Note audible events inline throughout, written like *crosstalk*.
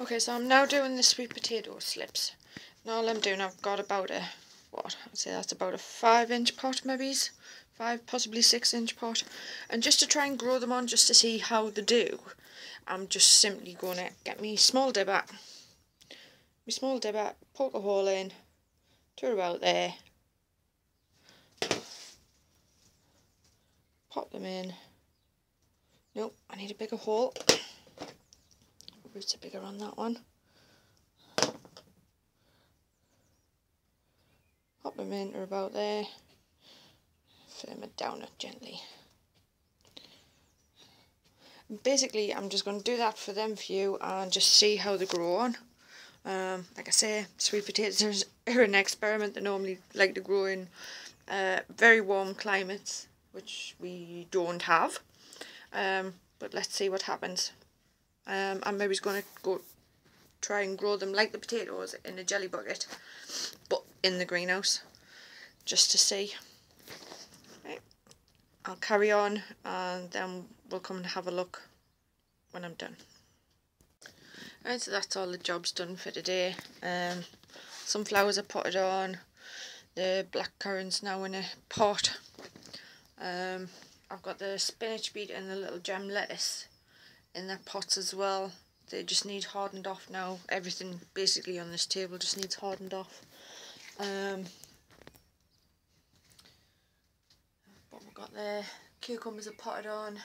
Okay, so I'm now doing the sweet potato slips. And all I'm doing, I've got about a, what, I'd say that's about a 5 inch pot maybe, 5, possibly 6 inch pot. And just to try and grow them on, just to see how they do, I'm just simply going to get me small dibber, my small dibber, poke a hole in, to about there, pop them in. Nope, I need a bigger hole roots are bigger on that one. Pop them in or about there. Firm it down gently. Basically, I'm just going to do that for them for you and just see how they grow on. Um, like I say, sweet potatoes *laughs* are an experiment. They normally like to grow in uh, very warm climates, which we don't have. Um, but let's see what happens. Um, I'm maybe going to go try and grow them like the potatoes in a jelly bucket, but in the greenhouse, just to see. Right. I'll carry on and then we'll come and have a look when I'm done. Right, so that's all the jobs done for today. Um, sunflowers are potted on, the black currants now in a pot. Um, I've got the spinach beet and the little gem lettuce in their pots as well. They just need hardened off now. Everything basically on this table just needs hardened off. Um, what we've got there, cucumbers are potted on,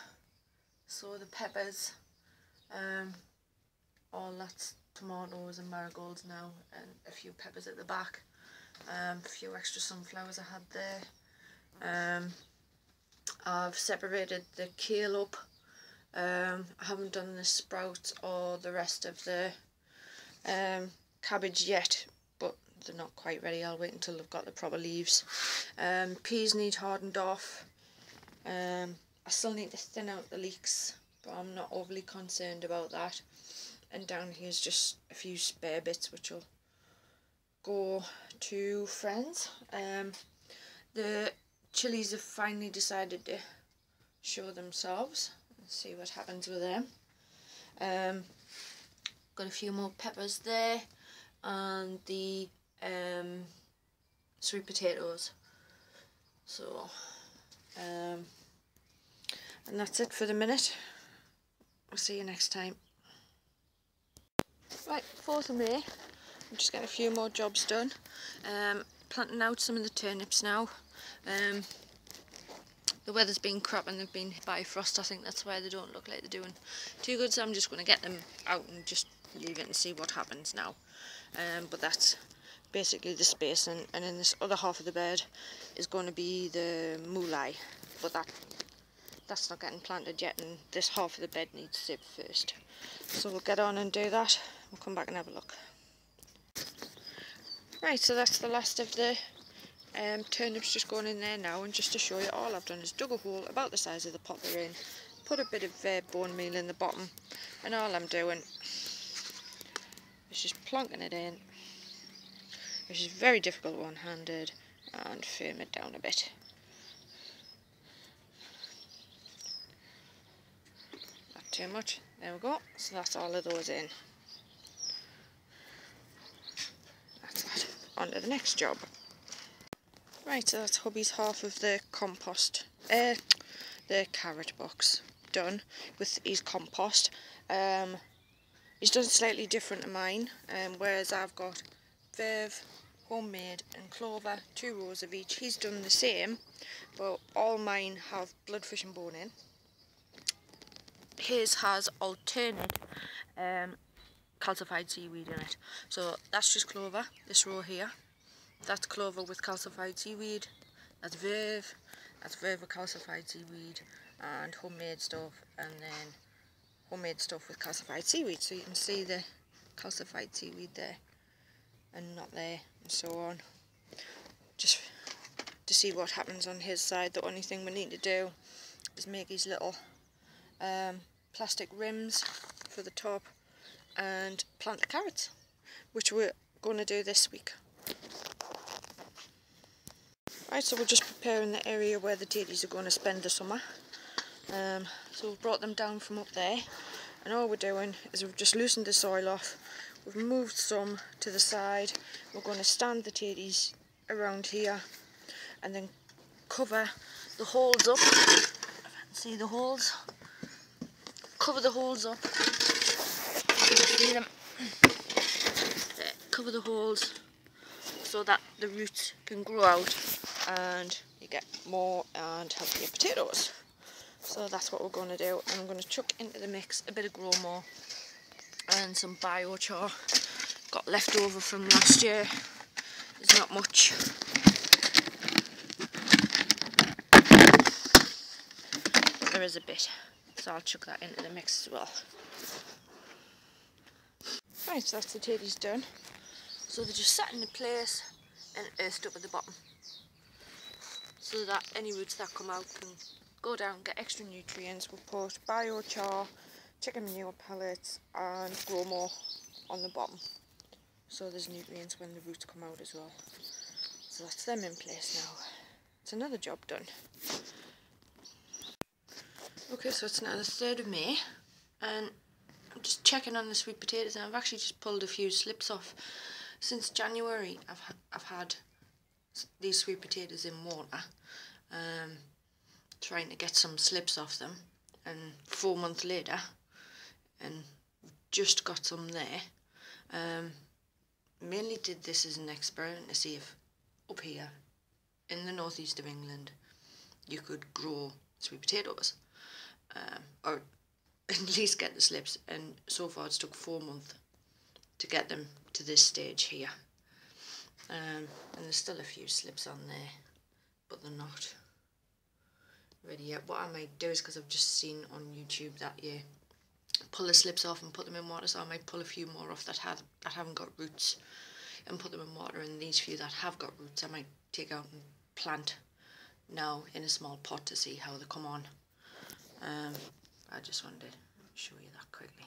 so the peppers, um, all that's tomatoes and marigolds now, and a few peppers at the back. Um, a few extra sunflowers I had there. Um, I've separated the kale up um, I haven't done the sprouts or the rest of the um, cabbage yet, but they're not quite ready. I'll wait until they've got the proper leaves. Um, peas need hardened off. Um, I still need to thin out the leeks, but I'm not overly concerned about that. And down here's just a few spare bits which will go to friends. Um, the chilies have finally decided to show themselves see what happens with them. Um, got a few more peppers there and the um, sweet potatoes. So, um, and that's it for the minute. I'll see you next time. Right, 4th of May. I'm just getting a few more jobs done. Um, planting out some of the turnips now. Um, the weather's been crap and they've been by frost. I think that's why they don't look like they're doing too good. So I'm just going to get them out and just leave it and see what happens now. Um, but that's basically the space and, in this other half of the bed is going to be the mooli. But that that's not getting planted yet and this half of the bed needs to sip first. So we'll get on and do that. We'll come back and have a look. Right, so that's the last of the um, turnips just going in there now and just to show you all I've done is dug a hole about the size of the pot they're in put a bit of uh, bone meal in the bottom and all I'm doing is just plonking it in which is very difficult one-handed and firm it down a bit. Not too much. There we go. So that's all of those in. That's that. On to the next job Right, so that's hubby's half of the compost, uh, the carrot box done with his compost. Um, he's done slightly different to mine, um, whereas I've got verve, homemade and clover, two rows of each. He's done the same, but all mine have bloodfish and bone in. His has alternate um, calcified seaweed in it. So that's just clover, this row here. That's clover with calcified seaweed. That's verve. That's verve with calcified seaweed and homemade stuff and then homemade stuff with calcified seaweed. So you can see the calcified seaweed there and not there and so on. Just to see what happens on his side. The only thing we need to do is make these little um, plastic rims for the top and plant the carrots, which we're going to do this week. Right, so we're just preparing the area where the tatties are going to spend the summer. Um, so we've brought them down from up there and all we're doing is we've just loosened the soil off we've moved some to the side we're going to stand the tatties around here and then cover the holes up. See the holes? Cover the holes up. See them? Cover the holes so that the roots can grow out and you get more and healthier potatoes. So that's what we're going to do. I'm going to chuck into the mix a bit of grow more and some biochar got left over from last year. There's not much. There is a bit. So I'll chuck that into the mix as well. Right so that's the tatties done. So they're just set the place and earthed up at the bottom so that any roots that come out can go down, get extra nutrients. We'll put biochar, chicken manure pellets and Growmore on the bottom. So there's nutrients when the roots come out as well. So that's them in place now. It's another job done. Okay, so it's now the 3rd of May and I'm just checking on the sweet potatoes and I've actually just pulled a few slips off. Since January I've, ha I've had these sweet potatoes in water um, trying to get some slips off them. And four months later and just got some there. Um, mainly did this as an experiment to see if up here in the northeast of England you could grow sweet potatoes. Um, or *laughs* at least get the slips. And so far it's took four months to get them to this stage here um, and there's still a few slips on there but they're not ready yet. What I might do is because I've just seen on YouTube that you pull the slips off and put them in water so I might pull a few more off that have that haven't got roots and put them in water and these few that have got roots I might take out and plant now in a small pot to see how they come on. Um, I just wanted to show you that quickly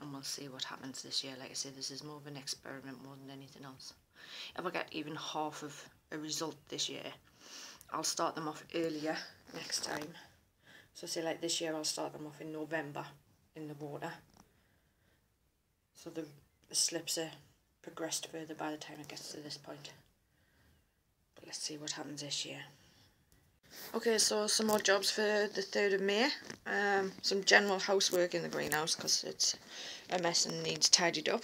and we'll see what happens this year. Like I said, this is more of an experiment more than anything else. If I get even half of a result this year, I'll start them off earlier next time. So say like this year I'll start them off in November in the water. So the, the slips are progressed further by the time it gets to this point. But let's see what happens this year. Okay, so some more jobs for the 3rd of May. Um, some general housework in the greenhouse because it's a mess and needs tidied up.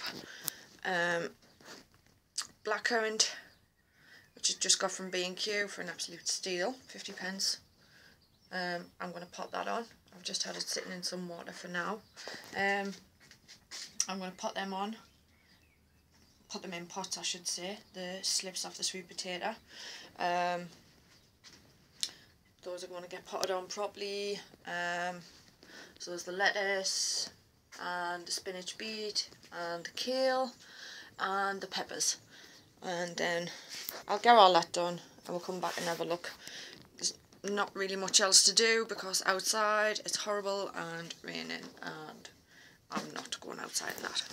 Um, blackcurrant which I just got from B&Q for an absolute steal, 50 pence. Um, I'm going to pop that on. I've just had it sitting in some water for now. Um, I'm going to put them on. Put them in pots, I should say. The slips off the sweet potato. Um, those are going to get potted on properly. Um, so there's the lettuce and the spinach beet and the kale and the peppers and then I'll get all that done and we'll come back and have a look. There's not really much else to do because outside it's horrible and raining and I'm not going outside in that.